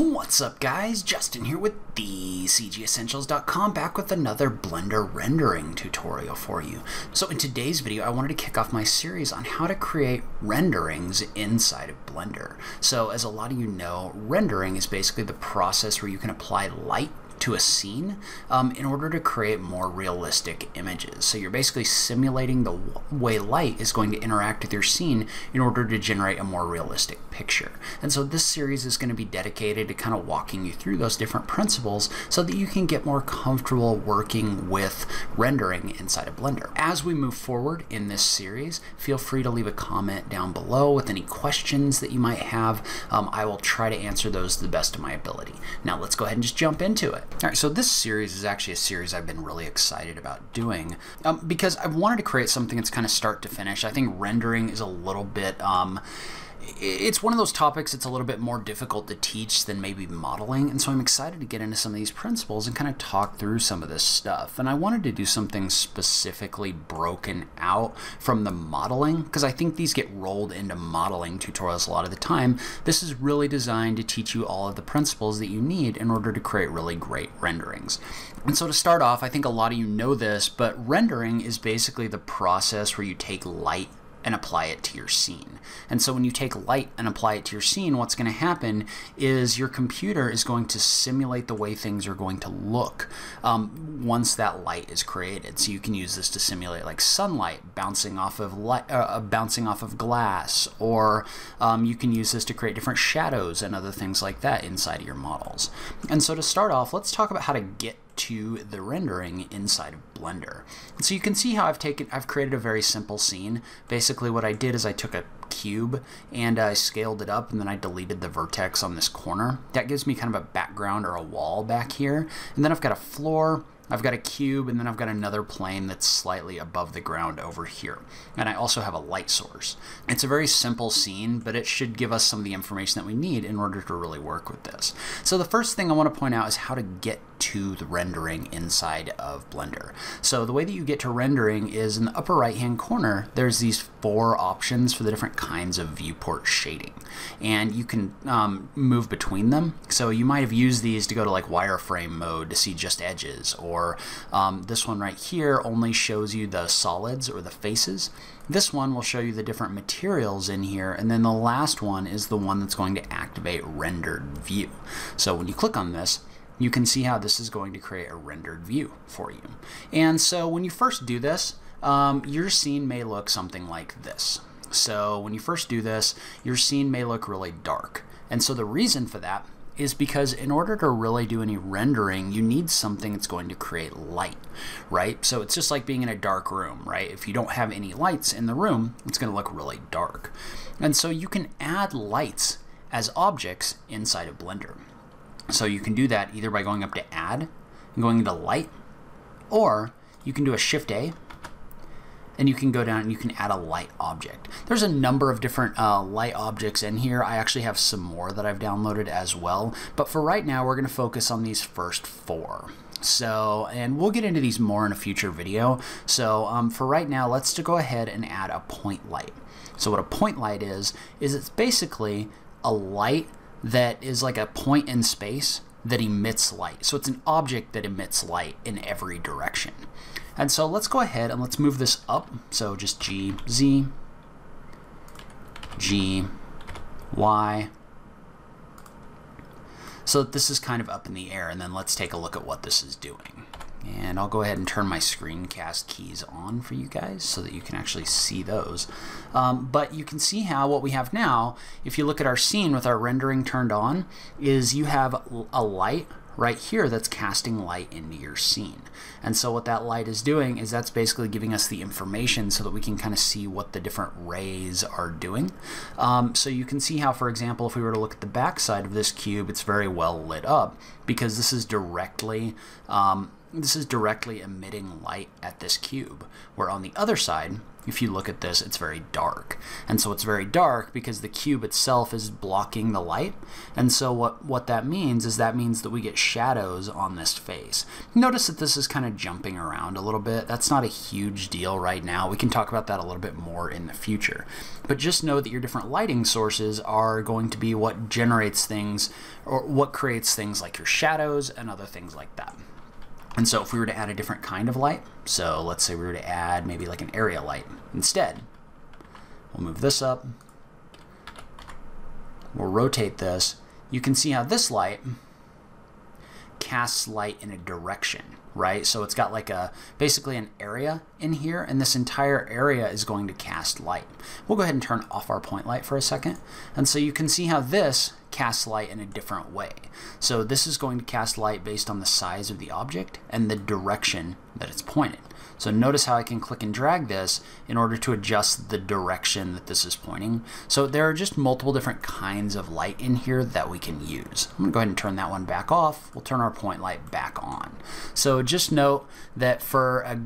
What's up guys? Justin here with the CGEssentials.com back with another Blender rendering tutorial for you. So in today's video I wanted to kick off my series on how to create renderings inside of Blender. So as a lot of you know, rendering is basically the process where you can apply light to a scene um, in order to create more realistic images. So you're basically simulating the way light is going to interact with your scene in order to generate a more realistic picture. And so this series is going to be dedicated to kind of walking you through those different principles so that you can get more comfortable working with rendering inside of Blender. As we move forward in this series, feel free to leave a comment down below with any questions that you might have. Um, I will try to answer those to the best of my ability. Now let's go ahead and just jump into it. All right, so this series is actually a series I've been really excited about doing um, because I've wanted to create something that's kind of start to finish. I think rendering is a little bit. Um, it's one of those topics that's a little bit more difficult to teach than maybe modeling, and so I'm excited to get into some of these principles and kind of talk through some of this stuff. And I wanted to do something specifically broken out from the modeling because I think these get rolled into modeling tutorials a lot of the time. This is really designed to teach you all of the principles that you need in order to create really great renderings. And so to start off, I think a lot of you know this, but rendering is basically the process where you take light and apply it to your scene. And so when you take light and apply it to your scene, what's going to happen is your computer is going to simulate the way things are going to look um, once that light is created. So you can use this to simulate like sunlight bouncing off of light, uh, uh, bouncing off of glass, or um, you can use this to create different shadows and other things like that inside of your models. And so to start off, let's talk about how to get to the rendering inside of Blender. And so you can see how I've taken, I've created a very simple scene. Basically what I did is I took a cube and I scaled it up and then I deleted the vertex on this corner. That gives me kind of a background or a wall back here. And then I've got a floor, I've got a cube, and then I've got another plane that's slightly above the ground over here. And I also have a light source. It's a very simple scene, but it should give us some of the information that we need in order to really work with this. So the first thing I want to point out is how to get to the rendering inside of Blender. So the way that you get to rendering is in the upper right hand corner, there's these four options for the different kinds of viewport shading. And you can um, move between them. So you might have used these to go to like wireframe mode to see just edges, or um, this one right here only shows you the solids or the faces. This one will show you the different materials in here, and then the last one is the one that's going to activate rendered view. So when you click on this, you can see how this is going to create a rendered view for you. And so when you first do this, um, your scene may look something like this. So when you first do this, your scene may look really dark. And so the reason for that is because in order to really do any rendering, you need something that's going to create light, right? So it's just like being in a dark room, right? If you don't have any lights in the room, it's going to look really dark. And so you can add lights as objects inside of Blender. So you can do that either by going up to add and going into light, or you can do a shift A and you can go down and you can add a light object. There's a number of different uh, light objects in here. I actually have some more that I've downloaded as well. But for right now, we're going to focus on these first four. So, and we'll get into these more in a future video. So um, for right now, let's to go ahead and add a point light. So what a point light is, is it's basically a light that is like a point in space that emits light. So it's an object that emits light in every direction. And so let's go ahead and let's move this up. So just G, Z, G, Y. So this is kind of up in the air, and then let's take a look at what this is doing. And I'll go ahead and turn my screencast keys on for you guys so that you can actually see those. Um, but you can see how what we have now, if you look at our scene with our rendering turned on, is you have a light right here that's casting light into your scene. And so what that light is doing is that's basically giving us the information so that we can kind of see what the different rays are doing. Um, so you can see how, for example, if we were to look at the back side of this cube, it's very well lit up because this is directly um, this is directly emitting light at this cube. Where on the other side, if you look at this, it's very dark. And so it's very dark because the cube itself is blocking the light. And so what, what that means is that means that we get shadows on this face. Notice that this is kind of jumping around a little bit. That's not a huge deal right now. We can talk about that a little bit more in the future. But just know that your different lighting sources are going to be what generates things or what creates things like your shadows and other things like that. And so if we were to add a different kind of light, so let's say we were to add maybe like an area light instead, we'll move this up, we'll rotate this, you can see how this light casts light in a direction, right? So it's got like a basically an area in here, and this entire area is going to cast light. We'll go ahead and turn off our point light for a second. And so you can see how this casts light in a different way. So this is going to cast light based on the size of the object and the direction that it's pointed. So notice how I can click and drag this in order to adjust the direction that this is pointing. So there are just multiple different kinds of light in here that we can use. I'm going to go ahead and turn that one back off. We'll turn our point light back on. So just note that for a,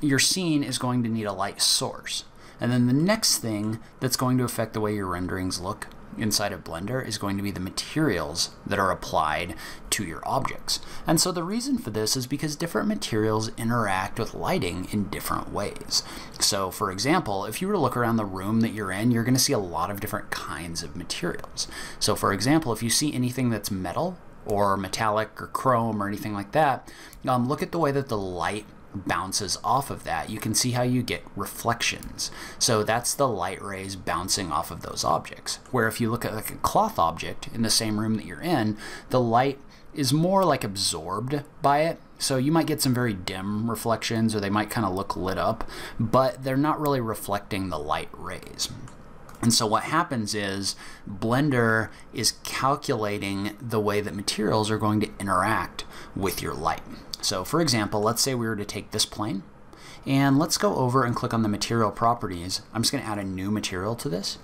your scene is going to need a light source. And then the next thing that's going to affect the way your renderings look inside of Blender is going to be the materials that are applied to your objects. And so the reason for this is because different materials interact with lighting in different ways. So for example, if you were to look around the room that you're in, you're going to see a lot of different kinds of materials. So for example, if you see anything that's metal, or metallic or chrome or anything like that, um, look at the way that the light bounces off of that, you can see how you get reflections. So that's the light rays bouncing off of those objects. Where if you look at like a cloth object in the same room that you're in, the light is more like absorbed by it. So you might get some very dim reflections or they might kind of look lit up, but they're not really reflecting the light rays. And so what happens is Blender is calculating the way that materials are going to interact with your light. So for example, let's say we were to take this plane and let's go over and click on the material properties. I'm just going to add a new material to this.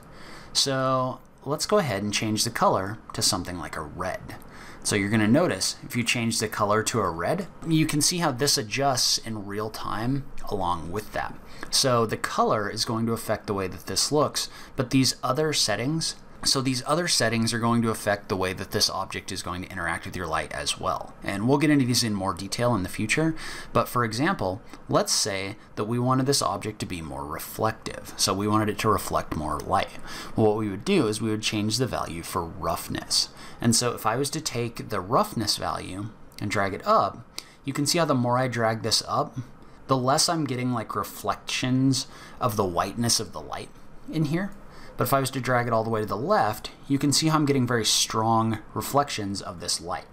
So let's go ahead and change the color to something like a red. So you're going to notice if you change the color to a red, you can see how this adjusts in real time along with that. So the color is going to affect the way that this looks, but these other settings so these other settings are going to affect the way that this object is going to interact with your light as well. And we'll get into these in more detail in the future. But for example, let's say that we wanted this object to be more reflective. So we wanted it to reflect more light. Well, what we would do is we would change the value for roughness. And so if I was to take the roughness value and drag it up, you can see how the more I drag this up, the less I'm getting like reflections of the whiteness of the light in here. But if I was to drag it all the way to the left, you can see how I'm getting very strong reflections of this light.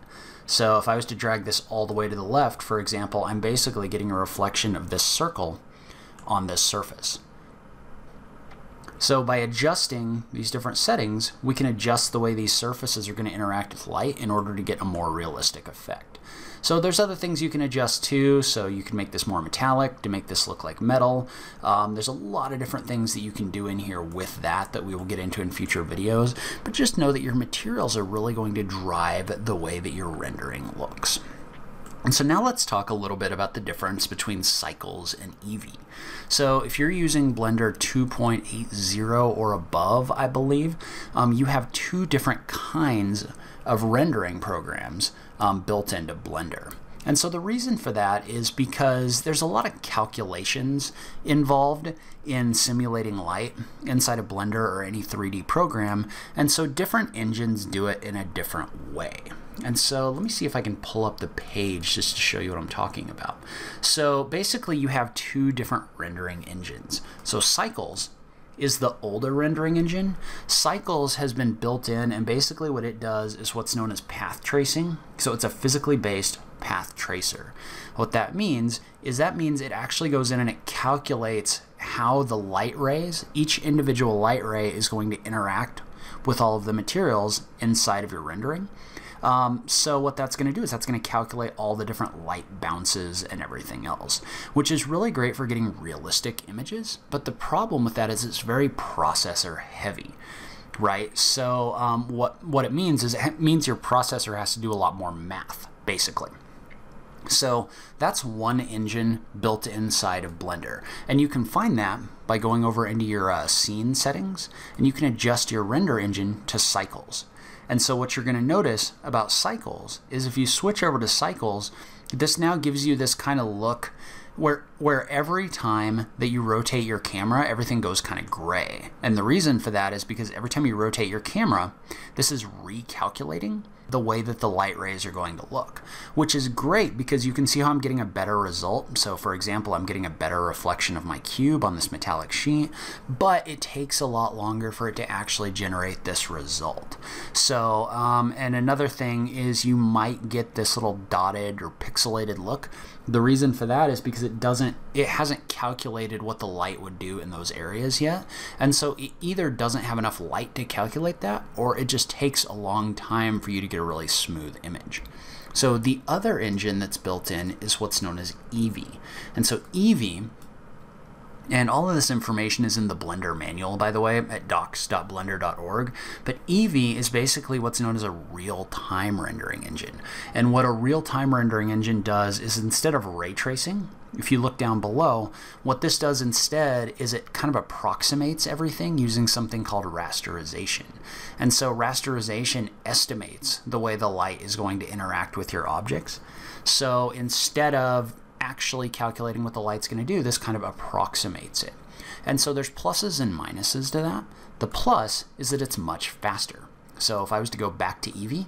So if I was to drag this all the way to the left, for example, I'm basically getting a reflection of this circle on this surface. So by adjusting these different settings, we can adjust the way these surfaces are going to interact with light in order to get a more realistic effect. So there's other things you can adjust too. So you can make this more metallic to make this look like metal. Um, there's a lot of different things that you can do in here with that that we will get into in future videos. But just know that your materials are really going to drive the way that your rendering looks. And so now let's talk a little bit about the difference between cycles and Eevee. So if you're using Blender 2.80 or above, I believe, um, you have two different kinds of rendering programs um, built into Blender. And so the reason for that is because there's a lot of calculations involved in simulating light inside a Blender or any 3D program, and so different engines do it in a different way. And so let me see if I can pull up the page just to show you what I'm talking about. So basically you have two different rendering engines. So Cycles is the older rendering engine. Cycles has been built in, and basically what it does is what's known as path tracing. So it's a physically based path tracer. What that means is that means it actually goes in and it calculates how the light rays, each individual light ray is going to interact with all of the materials inside of your rendering. Um, so what that's going to do is that's going to calculate all the different light bounces and everything else, which is really great for getting realistic images. But the problem with that is it's very processor heavy right? So um, what what it means is it means your processor has to do a lot more math, basically. So that's one engine built inside of Blender. And you can find that by going over into your uh, scene settings and you can adjust your render engine to cycles. And so what you're going to notice about cycles is if you switch over to cycles, this now gives you this kind of look where where every time that you rotate your camera, everything goes kind of gray. And the reason for that is because every time you rotate your camera, this is recalculating the way that the light rays are going to look, which is great because you can see how I'm getting a better result. So for example, I'm getting a better reflection of my cube on this metallic sheet, but it takes a lot longer for it to actually generate this result. So, um, and another thing is you might get this little dotted or pixelated look. The reason for that is because it doesn't, it hasn't calculated what the light would do in those areas yet. And so it either doesn't have enough light to calculate that, or it just takes a long time for you to get a really smooth image. So the other engine that's built in is what's known as Eevee. And so Eevee, and all of this information is in the Blender manual, by the way, at docs.blender.org. But Eevee is basically what's known as a real-time rendering engine. And what a real-time rendering engine does is instead of ray tracing, if you look down below, what this does instead is it kind of approximates everything using something called rasterization. And so rasterization estimates the way the light is going to interact with your objects. So instead of actually calculating what the light's going to do, this kind of approximates it. And so there's pluses and minuses to that. The plus is that it's much faster. So if I was to go back to Eevee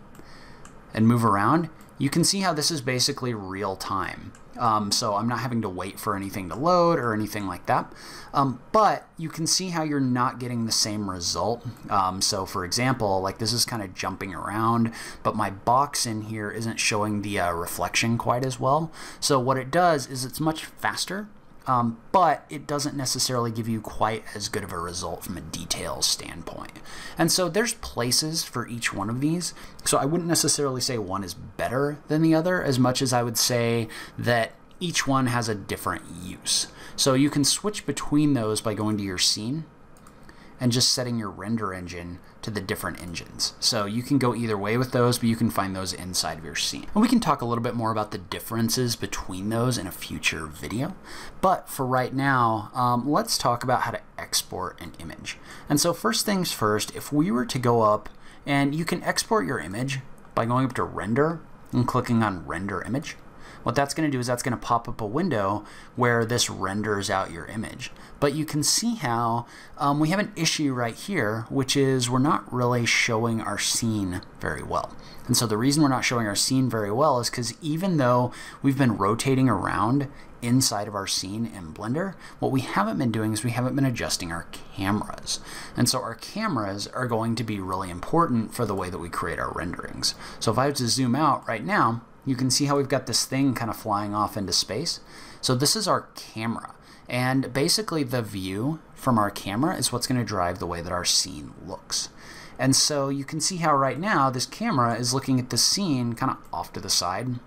and move around, you can see how this is basically real time. Um, so I'm not having to wait for anything to load or anything like that. Um, but you can see how you're not getting the same result. Um, so for example, like this is kind of jumping around, but my box in here isn't showing the uh, reflection quite as well. So what it does is it's much faster um, but it doesn't necessarily give you quite as good of a result from a details standpoint. And so there's places for each one of these. So I wouldn't necessarily say one is better than the other as much as I would say that each one has a different use. So you can switch between those by going to your scene and just setting your render engine to the different engines. So you can go either way with those, but you can find those inside of your scene. And we can talk a little bit more about the differences between those in a future video. But for right now, um, let's talk about how to export an image. And so first things first, if we were to go up and you can export your image by going up to render and clicking on render image. What that's going to do is that's going to pop up a window where this renders out your image. But you can see how um, we have an issue right here, which is we're not really showing our scene very well. And so the reason we're not showing our scene very well is because even though we've been rotating around inside of our scene in Blender, what we haven't been doing is we haven't been adjusting our cameras. And so our cameras are going to be really important for the way that we create our renderings. So if I was to zoom out right now, you can see how we've got this thing kind of flying off into space. So this is our camera. And basically the view from our camera is what's going to drive the way that our scene looks. And so you can see how right now this camera is looking at the scene kind of off to the side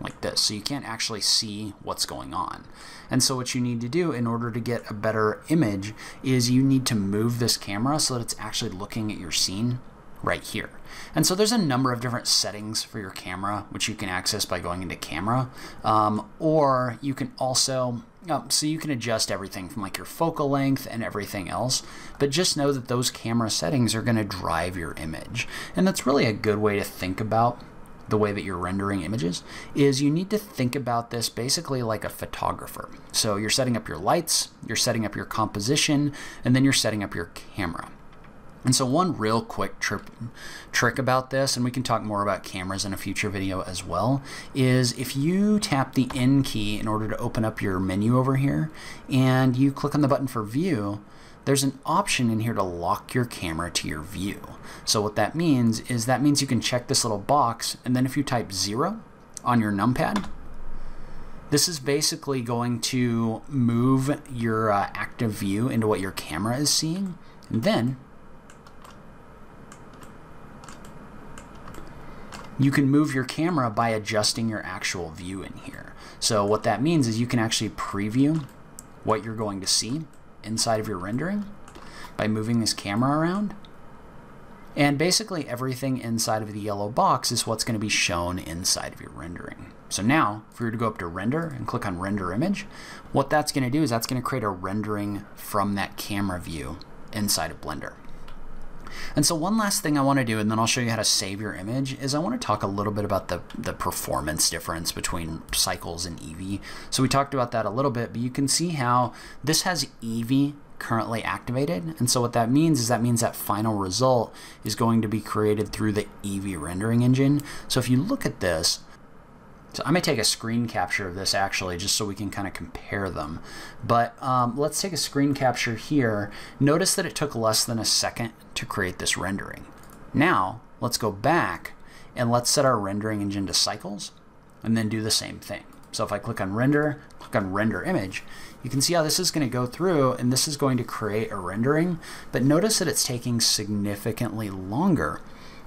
like this. So you can't actually see what's going on. And so what you need to do in order to get a better image is you need to move this camera so that it's actually looking at your scene right here. And so there's a number of different settings for your camera, which you can access by going into camera. Um, or you can also, um, so you can adjust everything from like your focal length and everything else. But just know that those camera settings are going to drive your image. And that's really a good way to think about the way that you're rendering images is you need to think about this basically like a photographer. So you're setting up your lights, you're setting up your composition, and then you're setting up your camera. And so one real quick trip, trick about this, and we can talk more about cameras in a future video as well, is if you tap the N key in order to open up your menu over here, and you click on the button for view, there's an option in here to lock your camera to your view. So what that means is that means you can check this little box, and then if you type zero on your numpad, this is basically going to move your uh, active view into what your camera is seeing. And then you can move your camera by adjusting your actual view in here. So what that means is you can actually preview what you're going to see inside of your rendering by moving this camera around. And basically everything inside of the yellow box is what's going to be shown inside of your rendering. So now, if we were to go up to render and click on render image, what that's going to do is that's going to create a rendering from that camera view inside of Blender. And so one last thing I want to do, and then I'll show you how to save your image, is I want to talk a little bit about the, the performance difference between Cycles and Eevee. So we talked about that a little bit, but you can see how this has Eevee currently activated. And so what that means is that means that final result is going to be created through the Eevee rendering engine. So if you look at this, so I may take a screen capture of this actually just so we can kind of compare them. But um, let's take a screen capture here. Notice that it took less than a second to create this rendering. Now let's go back and let's set our rendering engine to cycles and then do the same thing. So if I click on render, click on render image, you can see how this is going to go through and this is going to create a rendering. But notice that it's taking significantly longer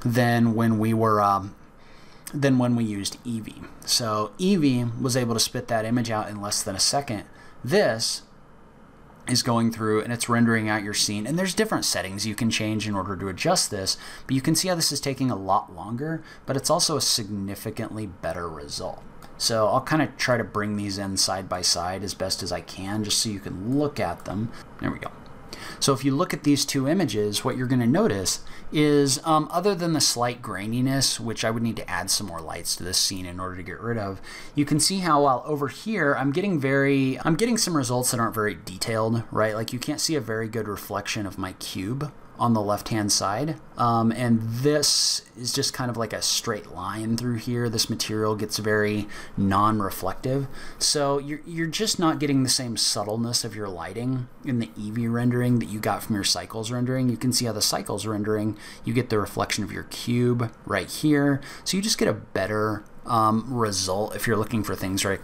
than when we were um, than when we used Eevee. So Eevee was able to spit that image out in less than a second. This is going through and it's rendering out your scene. And there's different settings you can change in order to adjust this, but you can see how this is taking a lot longer, but it's also a significantly better result. So I'll kind of try to bring these in side by side as best as I can, just so you can look at them. There we go. So if you look at these two images, what you're going to notice is um, other than the slight graininess, which I would need to add some more lights to this scene in order to get rid of, you can see how while over here I'm getting very, I'm getting some results that aren't very detailed, right? Like you can't see a very good reflection of my cube on the left hand side. Um, and this is just kind of like a straight line through here. This material gets very non-reflective. So you're, you're just not getting the same subtleness of your lighting in the Eevee rendering that you got from your Cycles rendering. You can see how the Cycles rendering, you get the reflection of your cube right here. So you just get a better um, result if you're looking for things right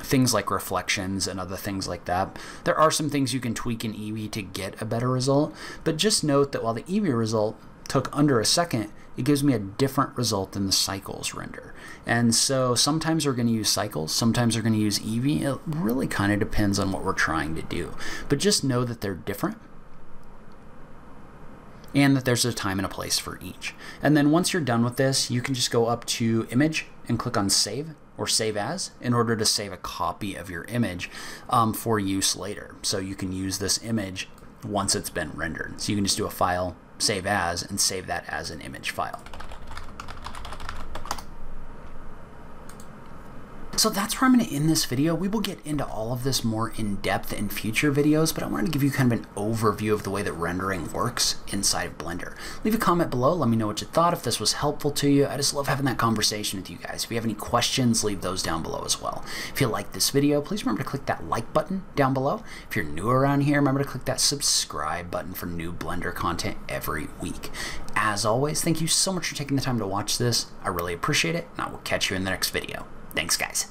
things like reflections and other things like that. There are some things you can tweak in Eevee to get a better result, but just note that while the Eevee result took under a second, it gives me a different result than the cycles render. And so sometimes we're going to use cycles, sometimes we're going to use Eevee. It really kind of depends on what we're trying to do. But just know that they're different and that there's a time and a place for each. And then once you're done with this, you can just go up to image and click on save or save as in order to save a copy of your image um, for use later. So you can use this image once it's been rendered. So you can just do a file, save as, and save that as an image file. So that's where I'm going to end this video. We will get into all of this more in depth in future videos, but I wanted to give you kind of an overview of the way that rendering works inside of Blender. Leave a comment below. Let me know what you thought, if this was helpful to you. I just love having that conversation with you guys. If you have any questions, leave those down below as well. If you like this video, please remember to click that like button down below. If you're new around here, remember to click that subscribe button for new Blender content every week. As always, thank you so much for taking the time to watch this. I really appreciate it, and I will catch you in the next video. Thanks, guys.